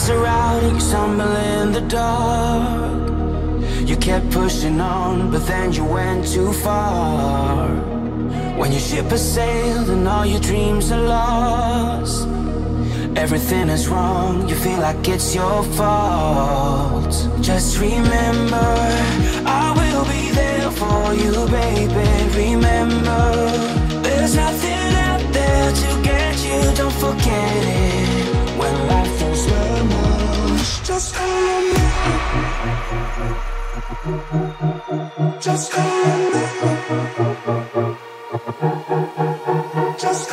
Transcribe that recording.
lights are out and you stumble in the dark. You kept pushing on, but then you went too far. When your ship has sailed and all your dreams are lost Everything is wrong, you feel like it's your fault. Just remember, I will be there for you, baby. Remember, Just call me. Just